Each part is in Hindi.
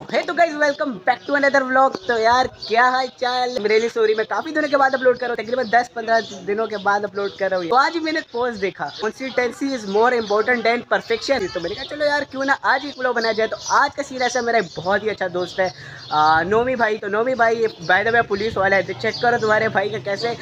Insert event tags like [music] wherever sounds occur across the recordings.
है तो guys welcome back to another vlog तो यार, क्या हाल चाल? मेरी स्टोरी में काफ़ी दिनों के बाद अपलोड कर रहा हूँ। तकरीबन 10-15 दिनों के बाद अपलोड कर रहा हूँ तो आज मैंने पोस्ट देखा। Consistency is more important than perfection तो मैंने कहा, चलो यार, क्यों ना आज एक व्लॉग बनाया जाए? तो आज का सीन ऐसा मेरा बहुत ही अच्छा दोस्त है नोमी भाई। तो नोमी भाई बाय द वे पुलिस वाला है। तो चेक करो तुम्हारे भाई का कैसे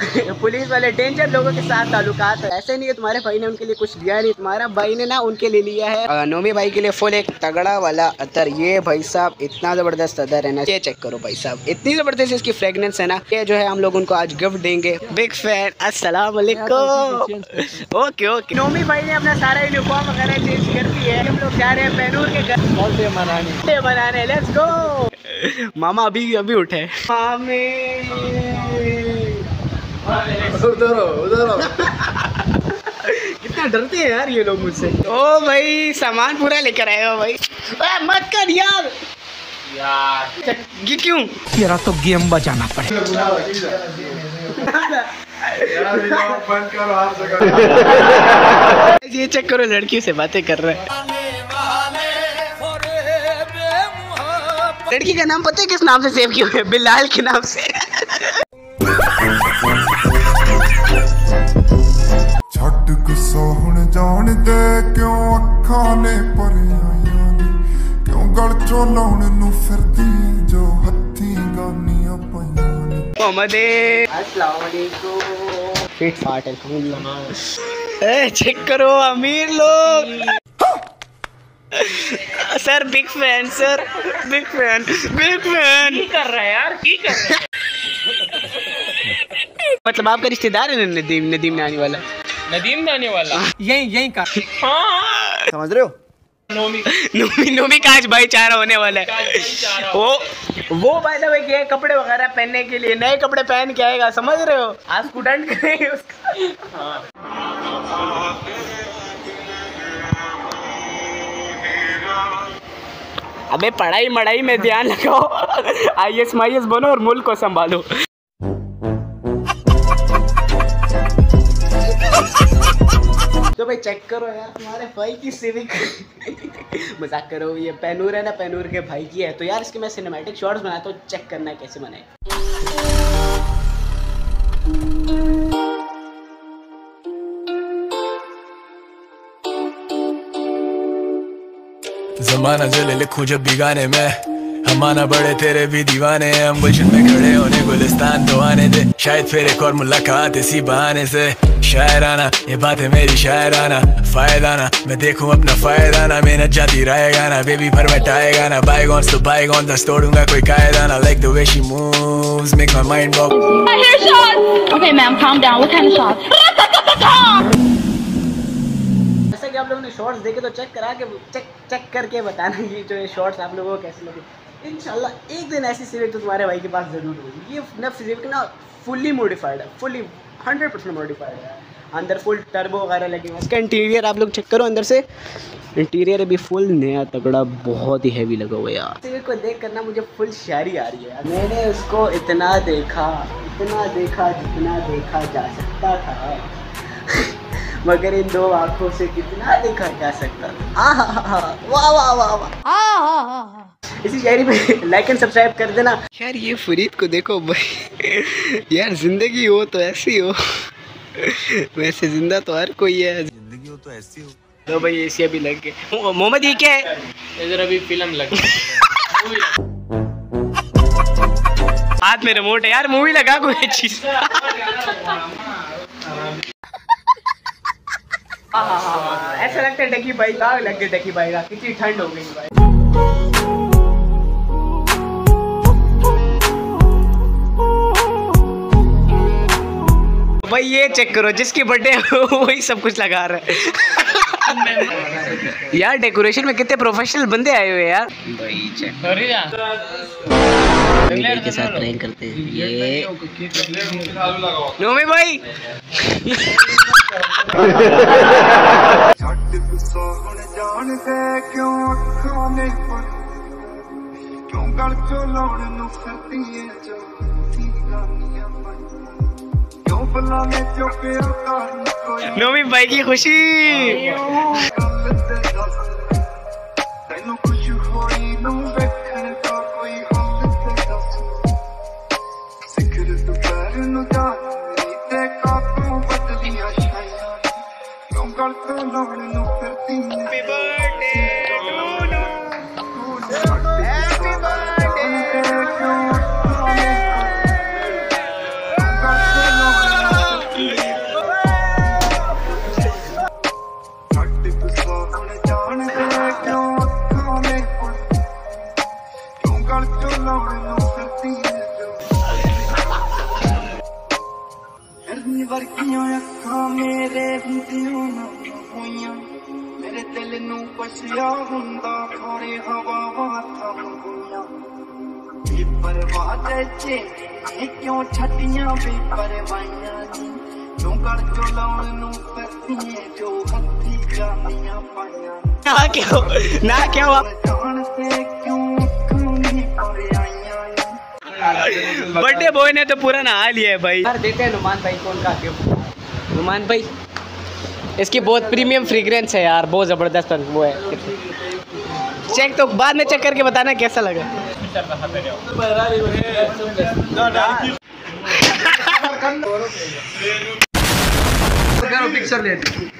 [laughs] पुलिस वाले डेंजर लोगों के साथ ताल्लुकात है। ऐसे नहीं है, तुम्हारे भाई ने उनके लिए कुछ लिया नहीं। तुम्हारा भाई ने ना उनके लिए लिया है। नोमी भाई के लिए फुल एक तगड़ा वाला अतर ये भाई। साहब इतना ज़बरदस्त अदर है ना ये चेक करो भाई साहब। इतनी ज़बरदस्त इसकी फ्रेगनेंस है ना ये जो है हम लोग उनको आज गिफ्ट देंगे। बिग फ़ैन अस्सलाम ओके ओके नोमी भाई ने अपना सारा यूनिफॉर्म वगैरह चेंज कर दिया है। हम लोग जा रहे हैं पैनूर के घर। मनाने? बनाने लेट्स गो मामा अभी अभी उठे। मामी। उधर हो उधर हो। कितना डरते हैं यार ये लोग मुझसे। ओ भाई सामान पूरा लेकर आए हो भाई। अरे मत कर यार यार ये क्यों तेरा तो गेम बजाना पड़ेगा बंद करो हर जगह ये चेक करो लड़कियों से बातें कर रहे हैं लड़की का नाम पता है किस नाम से सेव किया हुआ है बिलाल के नाम से ਛੱਡ ਗੁੱਸਾ ਹੁਣ ਜਾਣ ਦੇ ਕਿਉਂ ਅੱਖਾਂ ਨੇ ਭਰੀਆਂ ਨੇ ਕਿਉਂ ਗਲ ਚੋਂ ਲਾਉਣ ਨੂੰ ਫਿਰਦੀ ਏ ਜੋ ਹੱਥੀਂ ਗਾਨੀਆਂ ਪਈਆਂ ਨੇ मोहम्मद अस्सलाम वालेकुम फिट फाट अल्हम्दुलिल्लाह ए चेक करो अमीर लोग sir big fan sir big fan big fan कर रहा है यार की कर रहा मतलब आपका रिश्तेदार है ना नदीम नदीम नानी वाला है नदीम जाने वाला यही यही का समझ रहे हो नोमी नोमी नोमी का आज भाईचारा होने वाला है। वो वो द वे क्या कपड़े वगैरह पहनने के लिए नए कपड़े पहन के आएगा समझ रहे हो? आज स्टूडेंट करेंगे उसका। अबे पढ़ाई मढ़ाई में ध्यान लगाओ। आई एस माई एस बनो और मुल्क को संभालो। चेक करो यार, तुम्हारे भाई की सिविक मज़ाक करो, ये पैनूर है ना, पैनूर के भाई की है। तो यार, इसके मैं सिनेमैटिक शॉट्स बनाता हूँ चेक करना है कैसे बनाए जमाना जले लिखूं जब भी गाने में। हमारा बड़े तेरे भी दीवाने हैं। हम गुलशन में खड़े होने गुलिस्तान तो आने दे। शायद फिर एक और मुलाकात इसी बहाने से। शायराना ये बात है मेरी शायराना फ़ायदा ना मैं देखूँ अपना फ़ायदा ना मेहनत जाती रहेगा ना बेबी पर बैठाएगा ना। बाईगॉन्स तो बाईगॉन दस तोड़ूँगा कोई कायदा ना। Like the way she moves make my mind walk I hear shots. Okay, ma'am, calm down. What kind of shots? जैसा कि आप लोगों ने शॉर्ट्स देखे तो चेक करा के चेक चेक करके बताना ये जो ये शॉर्ट्स आप लोगों को कैसे लगे। इंशाल्लाह एक दिन ऐसी सिविक तो तुम्हारे भाई के पास ज़रूर होगी। ये ना सिविक ना फुल्ली मॉडिफाइड है फुल्ली हंड्रेड परसेंट मॉडिफाइड है। अंदर फुल टर्बो वगैरह लगे हुए इसका इंटीरियर आप लोग चेक करो अंदर से। इंटीरियर अभी फुल नया तगड़ा बहुत ही हैवी लगा हुआ यार। सिविक को देख कर ना मुझे फुल शायरी आ रही है मैंने उसको इतना देखा इतना देखा जितना देखा जा सकता था। [laughs] मगर इन दो आँखों से कितना देखा जा सकता था। हा हा वाह वाह वाह। वाह इसी शायरी पे लाइक एंड सब्सक्राइब कर देना। यार ये फरीद को देखो भाई। यार ज़िंदगी हो तो ऐसी हो। वैसे ज़िंदा तो हर कोई है। ज़िंदगी हो तो ऐसी हो। तो भाई एसी अभी लग गए। मोहम्मद ये क्या है? इधर अभी फ़िल्म लग हाथ में रिमोट है यार मूवी लगा कोई चीज़। ऐसा लगता है डकी भाई आग लग गई डकी भाई का। कितनी ठंड हो गई भाई। भाई ये चेक करो जिसकी बर्थडे [laughs] वही सब कुछ लगा रहा है। [laughs] यार डेकोरेशन में कितने प्रोफेशनल बंदे आए हुए यार। भाई के साथ प्रैंक करते हैं। ये नोमी भाई। क्यों गल चो लाउन नु फिरती है नोमी भाई की खुशी। ਅੱਖਾਂ ਮੇਰੇ ਹੁੰਦੀਆਂ ਨਾ ਹੋਈਆਂ ਮੇਰੇ ਦਿਲ ਨੂੰ ਪਛਿਆ ਹੁੰਦਾ ਥੋੜੇ ਹਵਾਵਾਂ ਥੰਮੀਆਂ ਵੀ ਪਰਵਾਹ ਦੇ ਚੇ ਕਿਉਂ ਛੱਡੀਆਂ ਵੀ ਪਰਵਾਈਆਂ ਨੀ ਕਿਉਂ ਗਲ ਚੋਂ ਲਾਉਣ ਨੂੰ ਫਿਰਦੀਆਂ ਜੋ ਹੱਥੀ ਜਾਂਦੀਆਂ ਪਾਈਆਂ ना क्या हो ना क्या हुआ ਜਾਣਦੇ ਕਿਉਂ ਅੱਖਾਂ ਨੇ ਪਰ ਆਈਆਂ ਨੀ बर्थडे बॉय ने तो पूरा नहा लिया है भाई यार देखते हैं नुमान भाई कौन का गिफ्ट नुमान भाई, इसकी बहुत प्रीमियम फ्रेग्रेंस है यार, बहुत ज़बरदस्त वो है। चेक तो बाद में चेक करके बताना कैसा लगा।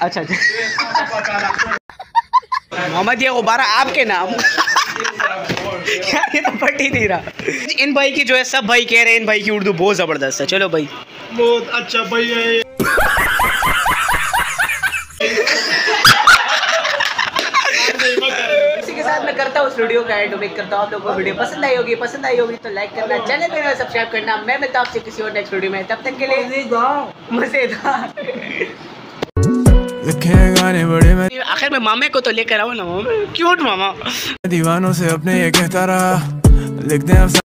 अच्छा अच्छा। मोहम्मद, ये गुब्बारा आपके नाम। ये तो फट ही नहीं रहा। इन भाई की जो है, सब भाई कह रहे हैं, इन भाई की उर्दू बहुत ज़बरदस्त है। चलो भाई। बहुत अच्छा भाई है करता हूँ उस वीडियो का एंड उम्मीद करता हूँ आप लोगों को वीडियो पसंद आई होगी पसंद आई होगी तो लाइक करना चैनल पे सब्सक्राइब करना। मैं मिलता हूँ आपसे किसी और नेक्स्ट वीडियो में। तब तक के लिए मज़ेदार। गाने बड़े मैं आखिर में मामे को तो लेकर आओ ना मामा। क्यूट मामा? दीवानों से अपने ये कहता रहा। लिखते हैं